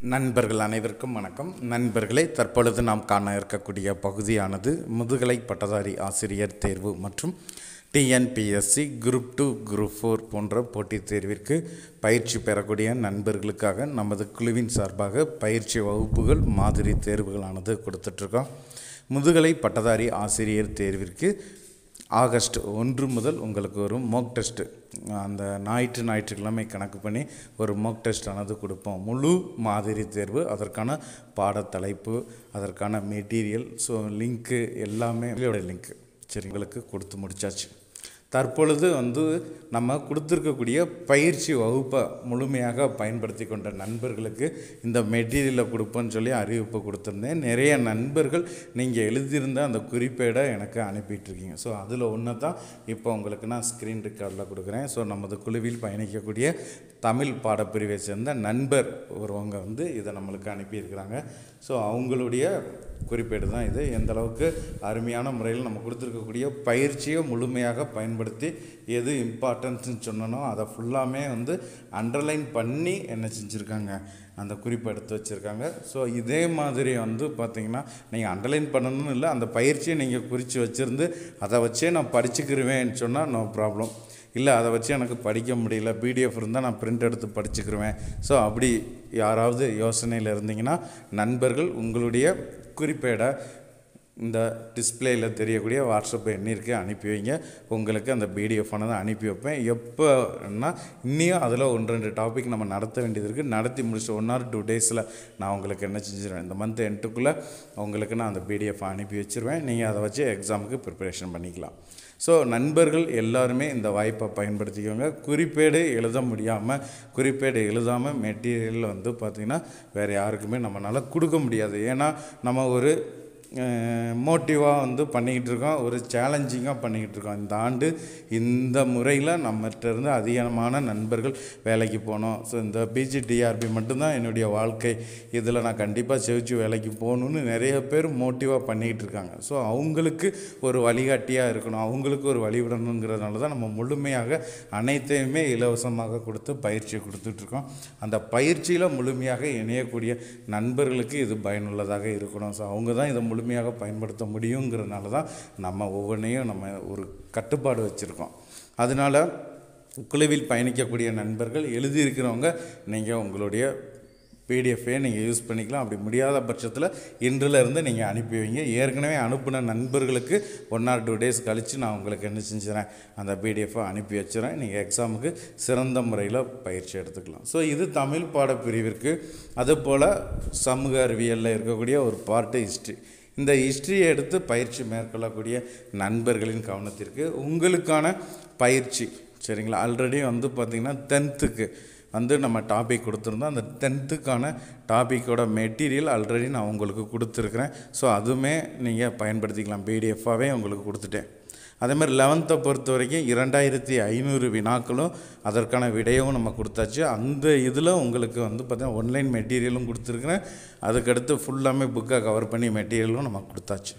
நண்பர்கள் அனைவருக்கும் வணக்கம். நண்பர்களே தற்பொழுது நாம் காண இருக்கக்கூடிய பகுதியானது முதுகலை பட்டதாரி ஆசிரியர் தேர்வு மற்றும் TNPSC group two group four போன்ற போட்டித் தேர்விற்கு பயிற்சி பெறக்கூடிய நண்பர்களுக்காக நமது குழுவின் சார்பாக பயிற்சி வகுப்புகள் மாதிரி தேர்வுகளானது கொடுத்துட்ருக்கோம் முதுகலை பட்டதாரி ஆசிரியர் தேர்விற்கு ஆகஸ்ட் ஒன்று முதல் உங்களுக்கு ஒரு மோக் டெஸ்ட்டு அந்த ஞாயிற்று ஞாயிற்றுக்கிழமை கணக்கு பண்ணி ஒரு மோக் டெஸ்டானது கொடுப்போம். முழு மாதிரி தேர்வு அதற்கான பாடத்தலைப்பு அதற்கான மெட்டீரியல் ஸோ லிங்க்கு எல்லாமே லிங்க்கு சரி உங்களுக்கு கொடுத்து முடிச்சாச்சு. தற்பொழுது வந்து நம்ம கொடுத்துருக்கக்கூடிய பயிற்சி வகுப்பை முழுமையாக பயன்படுத்தி கொண்ட நண்பர்களுக்கு இந்த மெட்டீரியலை கொடுப்போன்னு சொல்லி அறிவிப்பு கொடுத்துருந்தேன். நிறைய நண்பர்கள் நீங்கள் எழுதியிருந்த அந்த குறிப்பேடை எனக்கு அனுப்பிட்டுருக்கீங்க. ஸோ அதில் ஒன்று தான் இப்போ உங்களுக்கு நான் ஸ்க்ரீன் ரெக்கார்டில் கொடுக்குறேன். ஸோ நமது குழுவில் பயணிக்கக்கூடிய தமிழ் பாடப்பிரிவை சேர்ந்த நண்பர் ஒருவங்க வந்து இதை நம்மளுக்கு அனுப்பியிருக்கிறாங்க. ஸோ அவங்களுடைய குறிப்பேடு தான் இது. எந்த அளவுக்கு அருமையான முறையில் நம்ம கொடுத்துருக்கக்கூடிய பயிற்சியை முழுமையாக பயன்படுத்தி எது இம்பார்ட்டன்ஸ்னு சொன்னனோ அதை ஃபுல்லாமே வந்து அண்டர்லைன் பண்ணி என்ன செஞ்சுருக்காங்க. அந்த குறிப்பை எடுத்து வச்சுருக்காங்க. ஸோ இதே மாதிரி வந்து பார்த்திங்கன்னா நீங்கள் அண்டர்லைன் பண்ணணும்னு இல்லை அந்த பயிற்சியை நீங்கள் குறித்து வச்சுருந்து அதை வச்சே நான் படிச்சுக்கிருவேன்னு சொன்னால் நோ ப்ராப்ளம் இல்லை அதை வச்சு எனக்கு படிக்க முடியல. பிடிஎஃப் இருந்தால் நான் பிரிண்ட் எடுத்து படிச்சுக்கிருவேன். ஸோ அப்படி யாராவது யோசனையில் இருந்தீங்கன்னா நண்பர்கள் உங்களுடைய குறிப்பேடை இந்த டிஸ்பிளேயில் தெரியக்கூடிய வாட்ஸ்அப் எண்ணிற்கு அனுப்பி வைங்க. உங்களுக்கு அந்த பிடிஎஃப் ஆனதை அனுப்பி வைப்பேன். எப்போன்னா இன்னியும் அதில் ஒன்று ரெண்டு டாபிக் நம்ம நடத்த வேண்டியது இருக்குது நடத்தி முடிச்சு ஒன் ஆர் டூ டேஸில் நான் உங்களுக்கு என்ன செஞ்சிருவேன்? இந்த மந்த் எண்டுக்குள்ளே உங்களுக்கு நான் அந்த பிடிஎஃப் அனுப்பி வச்சுருவேன். நீங்கள் அதை வச்சு எக்ஸாமுக்கு ப்ரிப்பரேஷன் பண்ணிக்கலாம். ஸோ நண்பர்கள் எல்லாருமே இந்த வாய்ப்பை பயன்படுத்திக்கோங்க. குறிப்பேடு எழுத முடியாமல் குறிப்பேடு எழுதாமல் மெட்டீரியல் வந்து பார்த்திங்கன்னா வேறு யாருக்குமே நம்மளால் கொடுக்க முடியாது. ஏன்னா நம்ம ஒரு மோட்டிவாக வந்து பண்ணிக்கிட்டு இருக்கோம் ஒரு சேலஞ்சிங்காக பண்ணிக்கிட்டு இருக்கோம் இந்த ஆண்டு இந்த முறையில் நம்மகிட்ட இருந்து அதிகமான நண்பர்கள் வேலைக்கு போனோம். ஸோ இந்த பிஜிடிஆர்பி மட்டும்தான் என்னுடைய வாழ்க்கை. இதில் நான் கண்டிப்பாக செவிச்சு வேலைக்கு போகணுன்னு நிறைய பேர் மோட்டிவாக பண்ணிக்கிட்டு இருக்காங்க ஸோ அவங்களுக்கு ஒரு வழிகாட்டியாக இருக்கணும். அவங்களுக்கு ஒரு வழிவிடணுங்கிறதுனால தான் நம்ம முழுமையாக அனைத்தையுமே இலவசமாக கொடுத்து பயிற்சி கொடுத்துட்ருக்கோம். அந்த பயிற்சியில் முழுமையாக இணையக்கூடிய நண்பர்களுக்கு இது பயனுள்ளதாக இருக்கணும். ஸோ அவங்க தான் இதை முழுமையாக பயன்படுத்த முடியுங்கிறதுனால தான் நம்ம ஒவ்வொன்றையும் நம்ம ஒரு கட்டுப்பாடு வச்சுருக்கோம். அதனால் குழுவில் பயணிக்கக்கூடிய நண்பர்கள் எழுதியிருக்கிறவங்க நீங்கள் உங்களுடைய பிடிஎஃபே நீங்கள் யூஸ் பண்ணிக்கலாம். அப்படி முடியாத பட்சத்தில் இன்றில் இருந்து நீங்கள் அனுப்பி வைங்க. ஏற்கனவே அனுப்பின நண்பர்களுக்கு ஒன் ஆர் டூ டேஸ் கழித்து நான் உங்களுக்கு என்ன செஞ்சுறேன்? அந்த பிடிஎஃபை அனுப்பி வச்சுறேன். நீங்கள் எக்ஸாமுக்கு சிறந்த முறையில் பயிற்சி எடுத்துக்கலாம். ஸோ இது தமிழ் பாடப்பிரிவிற்கு அதுபோல் சமூக அறிவியலில் இருக்கக்கூடிய ஒரு பார்ட்டு ஹிஸ்ட்ரி இந்த ஹிஸ்ட்ரியை எடுத்து பயிற்சி மேற்கொள்ளக்கூடிய நண்பர்களின் கவனத்திற்கு உங்களுக்கான பயிற்சி. சரிங்களா? ஆல்ரெடி வந்து பார்த்திங்கன்னா டென்த்துக்கு வந்து நம்ம டாபிக் கொடுத்துருந்தோம். அந்த டென்த்துக்கான டாப்பிக்கோட மெட்டீரியல் ஆல்ரெடி நான் உங்களுக்கு கொடுத்துருக்குறேன். ஸோ அதுவுமே நீங்கள் பயன்படுத்திக்கலாம். பிடிஎஃபாகவே உங்களுக்கு கொடுத்துட்டேன். அதே மாதிரி லெவன்த்தை பொறுத்த வரைக்கும் இரண்டாயிரத்தி ஐநூறு வினாக்களும் அதற்கான விடையும் நம்ம கொடுத்தாச்சு. அந்த இதில் உங்களுக்கு வந்து பார்த்திங்கன்னா ஒன்லைன் மெட்டீரியலும் கொடுத்துருக்குறேன். அதுக்கடுத்து ஃபுல்லாமே புக்காக கவர் பண்ணி மெட்டீரியலும் நம்ம கொடுத்தாச்சு.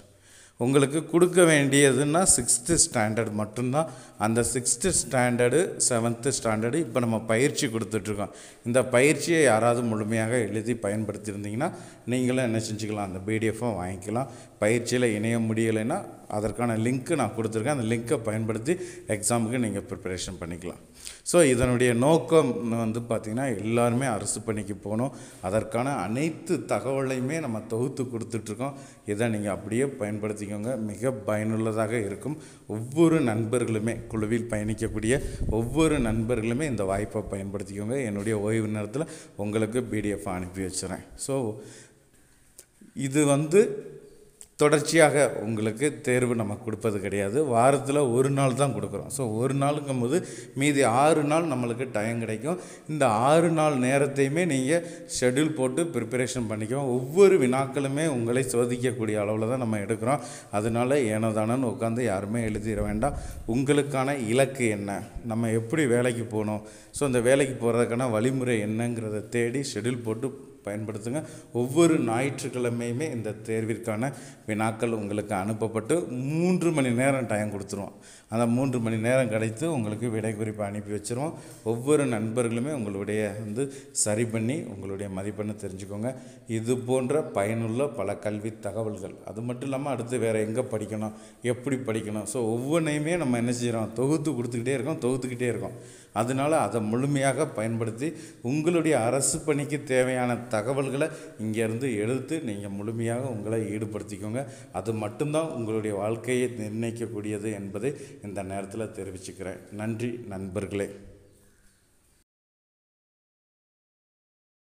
உங்களுக்கு கொடுக்க வேண்டியதுன்னா சிக்ஸ்த்து ஸ்டாண்டர்ட் மட்டும்தான். அந்த சிக்ஸ்த்து ஸ்டாண்டர்டு செவன்த்து ஸ்டாண்டர்டு இப்போ நம்ம பயிற்சி கொடுத்துட்ருக்கோம். இந்த பயிற்சியை யாராவது முழுமையாக எழுதி பயன்படுத்தியிருந்தீங்கன்னா நீங்களும் என்ன செஞ்சுக்கலாம் அந்த பிடிஎஃப்பை வாங்கிக்கலாம். பயிற்சியில் இணைய முடியலைன்னா அதற்கான லிங்க்கு நான் கொடுத்துருக்கேன். அந்த லிங்க்கை பயன்படுத்தி எக்ஸாமுக்கு நீங்கள் ப்ரிப்பரேஷன் பண்ணிக்கலாம். ஸோ இதனுடைய நோக்கம் வந்து பார்த்திங்கன்னா எல்லாருமே அரசு பணிக்கு போகணும். அதற்கான அனைத்து தகவலையுமே நம்ம தொகுத்து கொடுத்துட்ருக்கோம். இதை நீங்கள் அப்படியே பயன்படுத்திக்கோங்க. மிக பயனுள்ளதாக இருக்கும். ஒவ்வொரு நண்பர்களுமே குழுவில் பயணிக்கக்கூடிய ஒவ்வொரு நண்பர்களுமே இந்த வாய்ப்பை பயன்படுத்திக்கோங்க. என்னுடைய ஓய்வு நேரத்தில் உங்களுக்கு பிடிஎஃப் அனுப்பி வச்சுறேன். ஸோ இது வந்து தொடர்ச்சியாக உங்களுக்கு தேர்வு நம்ம கொடுப்பது கிடையாது. வாரத்தில் ஒரு நாள் தான் கொடுக்குறோம். ஸோ ஒரு நாளுங்கும் போது மீதி ஆறு நாள் நம்மளுக்கு டைம் கிடைக்கும். இந்த ஆறு நாள் நேரத்தையுமே நீங்கள் ஷெட்யூல் போட்டு ப்ரிப்பரேஷன் பண்ணிக்குவோம். ஒவ்வொரு வினாக்களுமே உங்களை சோதிக்கக்கூடிய அளவில் தான் நம்ம எடுக்கிறோம். அதனால ஏனோதானன்னு உட்காந்து யாருமே எழுதிட வேண்டாம். உங்களுக்கான இலக்கு என்ன? நம்ம எப்படி வேலைக்கு போகணும்? ஸோ அந்த வேலைக்கு போகிறதுக்கான வழிமுறை என்னங்கிறத தேடி ஷெட்யூல் போட்டு பயன்படுத்துங்க. ஒவ்வொரு ஞாயிற்றுக்கிழமையுமே இந்த தேர்விற்கான வினாக்கள் உங்களுக்கு அனுப்பப்பட்டு மூன்று மணி நேரம் டைம் கொடுத்துருவோம் அந்த மூன்று மணி நேரம் கிடைத்து உங்களுக்கு விடை குறிப்பு அனுப்பி வச்சுருவோம். ஒவ்வொரு நண்பர்களுமே உங்களுடைய வந்து சரி பண்ணி உங்களுடைய மதிப்பெண்ணை தெரிஞ்சுக்கோங்க. இது போன்ற பயனுள்ள பல கல்வி தகவல்கள். அது மட்டும் இல்லாமல் அடுத்து வேறு எங்கே படிக்கணும் எப்படி படிக்கணும். ஸோ ஒவ்வொன்றையுமே நம்ம என்ன செய்கிறோம் தொகுத்து கொடுத்துக்கிட்டே இருக்கோம் தொகுத்துக்கிட்டே இருக்கோம். அதனால் அதை முழுமையாக பயன்படுத்தி உங்களுடைய அரசு பணிக்கு தேவையான தகவல்களை இங்கேருந்து எடுத்து நீங்கள் முழுமையாக உங்களை ஈடுபடுத்திக்கோங்க. அது மட்டும்தான் உங்களுடைய வாழ்க்கையை நிர்ணயிக்கக்கூடியது என்பதை இந்த நேரத்தில் தெரிவிச்சுக்கிறேன். நன்றி நண்பர்களே.